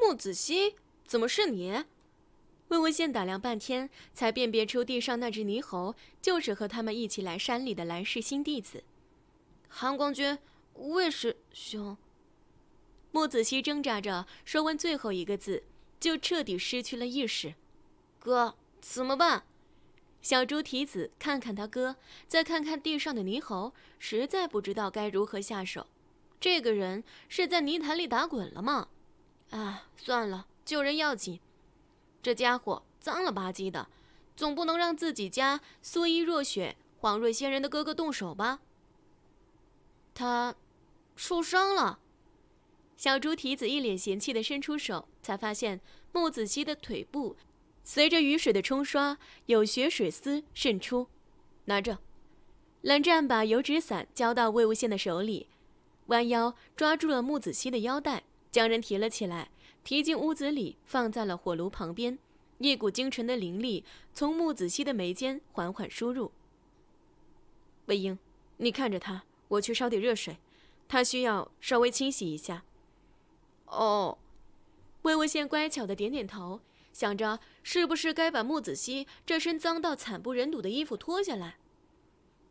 木子熙，怎么是你？魏无羡打量半天，才辨别出地上那只猕猴就是和他们一起来山里的蓝氏新弟子。韩光君，魏师兄。木子熙挣扎着说完最后一个字，就彻底失去了意识。哥，怎么办？小猪蹄子看看他哥，再看看地上的猕猴，实在不知道该如何下手。这个人是在泥潭里打滚了吗？啊，算了，救人要紧。这家伙脏了吧唧的，总不能让自己家素衣若雪、黄瑞仙人的哥哥动手吧？他受伤了。小猪蹄子一脸嫌弃的伸出手，才发现木子熙的腿部随着雨水的冲刷，有血水丝渗出。拿着，蓝湛把油纸伞交到魏无羡的手里，弯腰抓住了木子熙的腰带，将人提了起来。提进屋子里，放在了火炉旁边。一股精纯的灵力从木子熙的眉间缓缓输入。魏婴，你看着他，我去烧点热水，他需要稍微清洗一下。哦，魏无羡乖巧的点点头，想着是不是该把木子熙这身脏到惨不忍睹的衣服脱下来。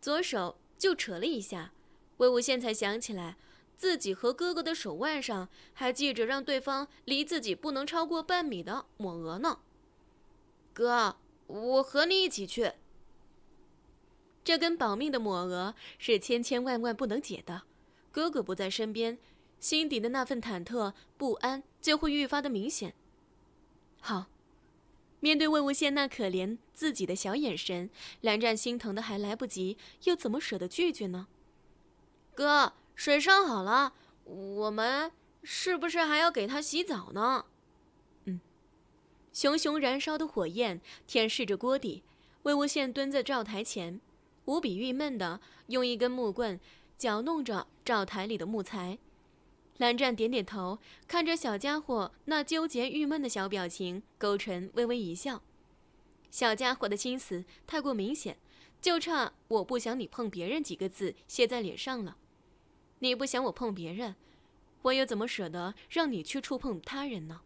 左手就扯了一下，魏无羡才想起来。自己和哥哥的手腕上还系着让对方离自己不能超过半米的抹额呢。哥，我和你一起去。这根保命的抹额是千千万万不能解的，哥哥不在身边，心底的那份忐忑不安就会愈发的明显。好，面对魏无羡那可怜自己的小眼神，蓝湛心疼的还来不及，又怎么舍得拒绝呢？哥。水烧好了，我们是不是还要给他洗澡呢？嗯，熊熊燃烧的火焰舔舐着锅底。魏无羡蹲在灶台前，无比郁闷的用一根木棍搅弄着灶台里的木材。蓝湛点点头，看着小家伙那纠结郁闷的小表情，勾唇微微一笑。小家伙的心思太过明显，就差“我不想你碰别人”几个字写在脸上了。你不想我碰别人，我又怎么舍得让你去触碰他人呢？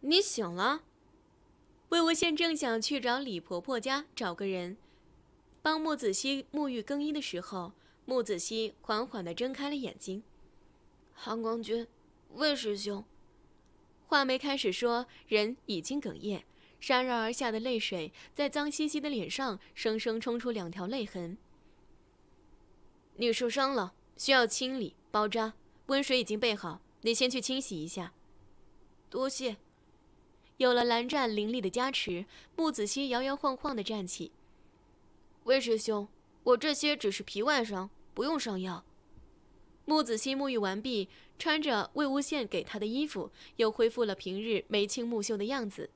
你醒了。魏无羡正想去找李婆婆家找个人，帮木子熙沐浴更衣的时候，木子熙缓缓地睁开了眼睛。韩光君，魏师兄，话没开始说，人已经哽咽，潸然而下的泪水在脏兮兮的脸上生生冲出两条泪痕。你受伤了。需要清理包扎，温水已经备好，你先去清洗一下。多谢。有了蓝湛灵力的加持，木子熙摇摇晃晃地站起。魏师兄，我这些只是皮外伤，不用上药。木子熙沐浴完毕，穿着魏无羡给他的衣服，又恢复了平日眉清目秀的样子。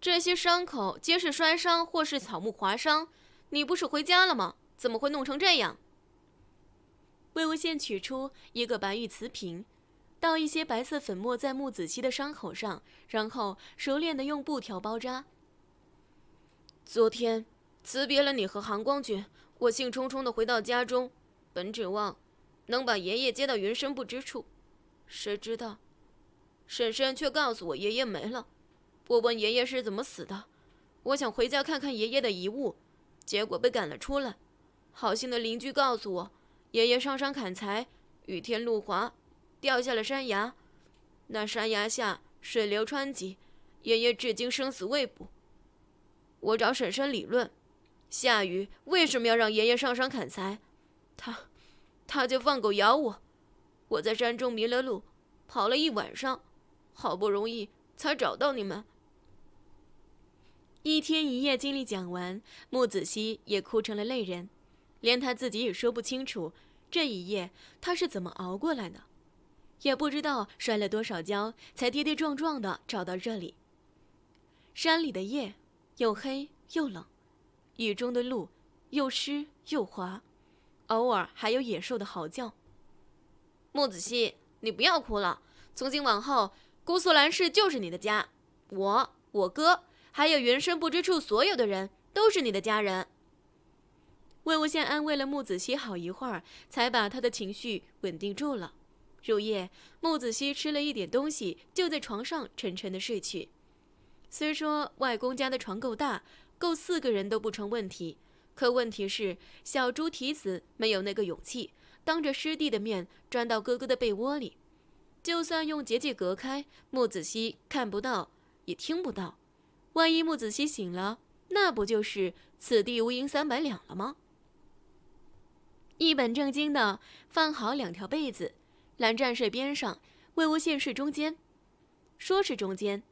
这些伤口皆是摔伤或是草木划伤，你不是回家了吗？怎么会弄成这样？魏无羡取出一个白玉瓷瓶，倒一些白色粉末在木子熙的伤口上，然后熟练的用布条包扎。昨天辞别了你和韩光君，我兴冲冲的回到家中，本指望能把爷爷接到云深不知处，谁知道婶婶却告诉我爷爷没了。我问爷爷是怎么死的，我想回家看看爷爷的遗物，结果被赶了出来。好心的邻居告诉我。爷爷上山砍柴，雨天路滑，掉下了山崖。那山崖下水流湍急，爷爷至今生死未卜。我找婶婶理论，下雨为什么要让爷爷上山砍柴？他，他就放狗咬我。我在山中迷了路，跑了一晚上，好不容易才找到你们。一天一夜经历讲完，木子熙也哭成了泪人，连他自己也说不清楚。这一夜他是怎么熬过来的？也不知道摔了多少跤，才跌跌撞撞的找到这里。山里的夜又黑又冷，雨中的路又湿又滑，偶尔还有野兽的嚎叫。木子熙，你不要哭了。从今往后，姑苏兰氏就是你的家。我、我哥，还有云深不知处所有的人，都是你的家人。魏无羡安慰了木子熙好一会儿，才把他的情绪稳定住了，入夜，木子熙吃了一点东西，就在床上沉沉的睡去。虽说外公家的床够大，够四个人都不成问题，可问题是小猪蹄子没有那个勇气，当着师弟的面钻到哥哥的被窝里。就算用结界隔开，木子熙看不到，也听不到。万一木子熙醒了，那不就是此地无银三百两了吗？一本正经的放好两条被子，蓝湛睡边上，魏无羡睡中间。说是中间，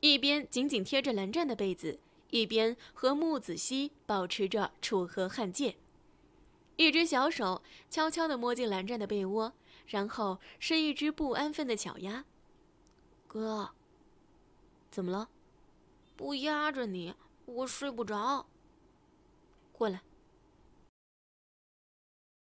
一边紧紧贴着蓝湛的被子，一边和木子熙保持着楚河汉界。一只小手悄悄地摸进蓝湛的被窝，然后是一只不安分的小鸭。哥，怎么了？不压着你，我睡不着。过来。